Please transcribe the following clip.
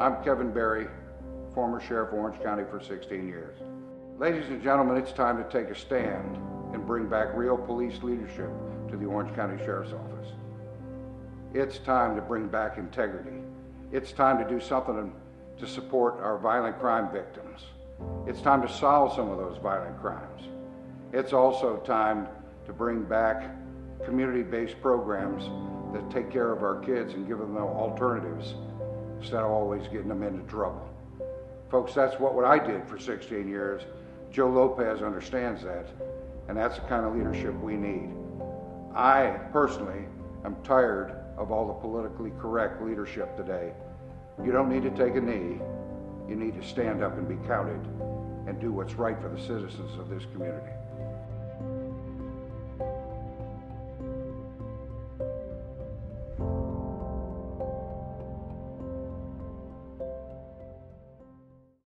I'm Kevin Beary, former sheriff of Orange County for 16 years. Ladies and gentlemen, it's time to take a stand and bring back real police leadership to the Orange County Sheriff's Office. It's time to bring back integrity. It's time to do something to support our violent crime victims. It's time to solve some of those violent crimes. It's also time to bring back community based programs that take care of our kids and give them the alternatives instead of always getting them into trouble. Folks, that's what, what I did for 16 years. Joe Lopez understands that, and that's the kind of leadership we need. I personally am tired of all the politically correct leadership today. You don't need to take a knee. You need to stand up and be counted and do what's right for the citizens of this community.